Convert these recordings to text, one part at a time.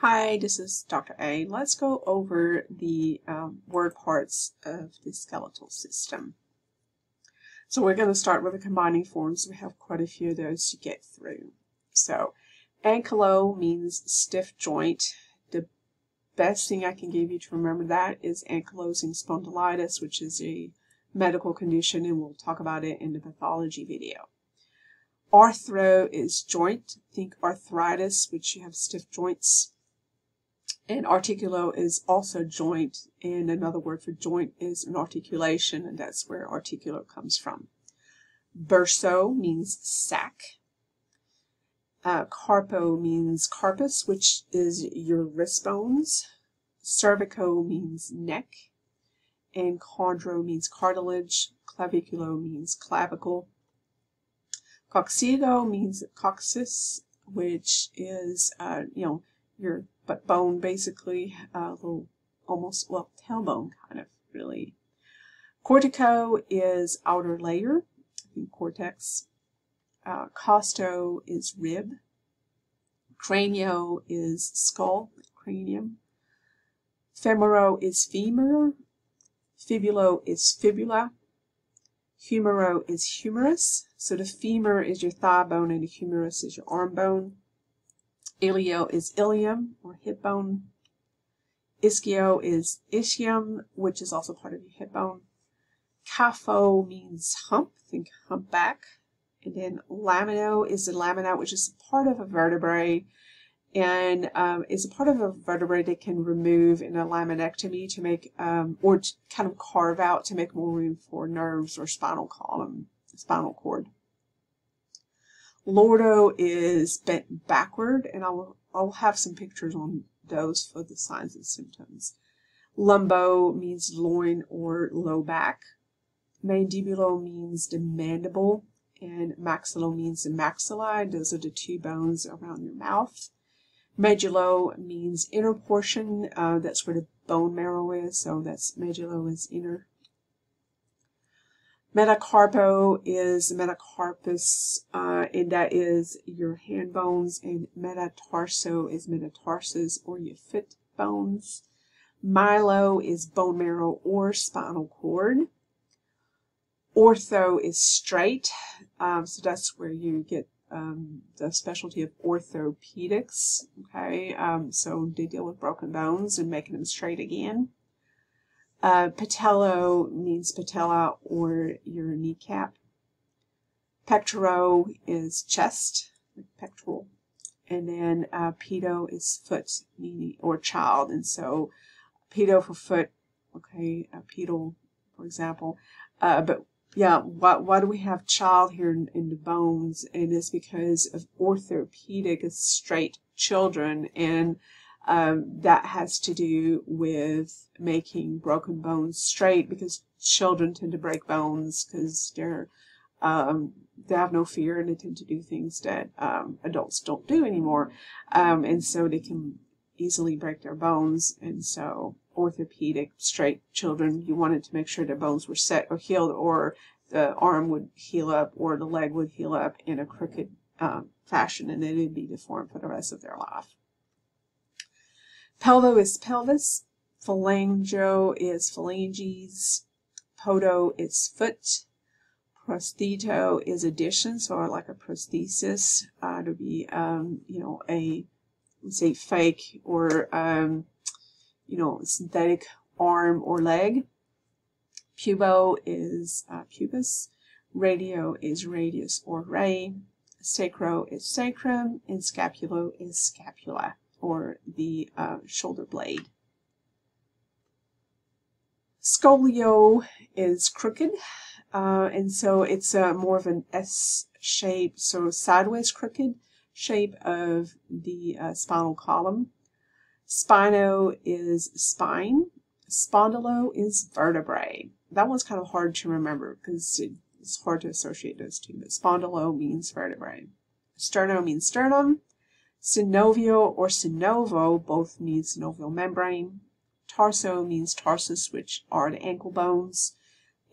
Hi, this is Dr. A. Let's go over the um, word parts of the skeletal system. So we're going to start with the combining forms. We have quite a few of those to get through. So ankylo means stiff joint. The best thing I can give you to remember that is ankylosing spondylitis, which is a medical condition, and we'll talk about it in the pathology video. Arthro is joint. Think arthritis, which you have stiff joints. And articulo is also joint, and another word for joint is an articulation, and that's where articulo comes from. Burso means sac. Uh, carpo means carpus, which is your wrist bones. Cervico means neck. And chondro means cartilage. Claviculo means clavicle. Coccygo means coccyx, which is, uh, you know, your butt bone basically, a uh, little almost, well, tailbone kind of really. Cortico is outer layer, cortex. Uh, costo is rib. Cranio is skull, cranium. Femoro is femur. Fibulo is fibula. Humero is humerus. So the femur is your thigh bone and the humerus is your arm bone. Ilio is ilium or hip bone. Ischio is ischium, which is also part of your hip bone. Kypho means hump, think humpback. And then lamino is the lamina, which is part of a vertebrae and um, is a part of a vertebrae they can remove in a laminectomy to make, um, or to kind of carve out to make more room for nerves or spinal column, spinal cord. Lordo is bent backward, and I will, I'll have some pictures on those for the signs and symptoms. Lumbo means loin or low back. Mandibulo means the mandible, and maxillo means the maxilla. Those are the two bones around your mouth. Medullo means inner portion. Uh, that's where the bone marrow is, so that's medullo is inner Metacarpo is metacarpus, uh, and that is your hand bones, and metatarso is metatarsus or your foot bones. Myelo is bone marrow or spinal cord. Ortho is straight, um, so that's where you get um, the specialty of orthopedics. Okay, um, so they deal with broken bones and making them straight again. Uh, patello means patella or your kneecap. Pectoro is chest, pectoral. And then uh, pedo is foot, meaning or child. And so pedo for foot, okay, uh, pedal, for example. Uh, but yeah, why, why do we have child here in, in the bones? And it's because of orthopedic, is straight children. And um, that has to do with making broken bones straight because children tend to break bones because they're um, they have no fear and they tend to do things that um, adults don't do anymore, um, and so they can easily break their bones. And so, orthopedic straight children, you wanted to make sure their bones were set or healed, or the arm would heal up, or the leg would heal up in a crooked um, fashion, and then it'd be deformed for the rest of their life. Pelvo is pelvis. Phalangio is phalanges. Podo is foot. Prostheto is addition, so like a prosthesis. Uh, to be, um, you know, a, let's say, fake or, um, you know, synthetic arm or leg. Pubo is uh, pubis. Radio is radius or ray. Sacro is sacrum. And scapulo is scapula or the uh, shoulder blade. Scolio is crooked, uh, and so it's uh, more of an S shape, so sideways crooked shape of the uh, spinal column. Spino is spine. Spondylo is vertebrae. That one's kind of hard to remember because it's hard to associate those two, but spondylo means vertebrae. Sterno means sternum. Synovio or synovo both mean synovial membrane. Tarso means tarsus, which are the ankle bones.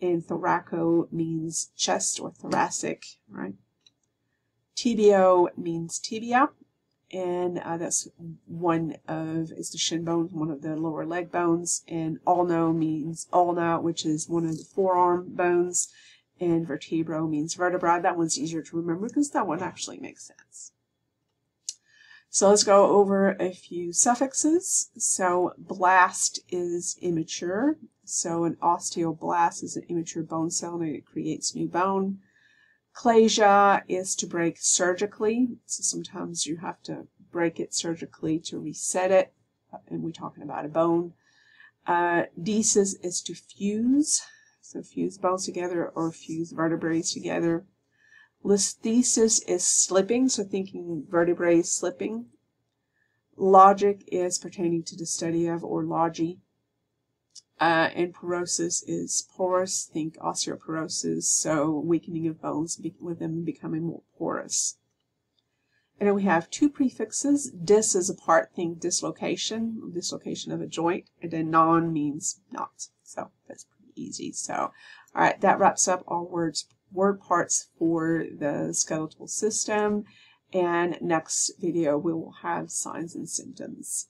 And thoraco means chest or thoracic, right? Tibio means tibia. and uh, that's one of is the shin bone, one of the lower leg bones, and ulno means ulna, which is one of the forearm bones, and vertebro means vertebra. That one's easier to remember because that one actually makes sense. So let's go over a few suffixes. So blast is immature. So an osteoblast is an immature bone cell and it creates new bone. Clasia is to break surgically. So sometimes you have to break it surgically to reset it. And we're talking about a bone. Uh, desis is to fuse. So fuse bones together or fuse vertebrae together. Listhesis is slipping, so thinking vertebrae slipping. Logic is pertaining to the study of or logy. Uh, and porosis is porous, think osteoporosis, so weakening of bones with them becoming more porous. And then we have two prefixes. Dis is a part, think dislocation, dislocation of a joint, and then non means not. So that's pretty easy. So, all right, that wraps up all words, word parts for the skeletal system. And next video, we will have signs and symptoms.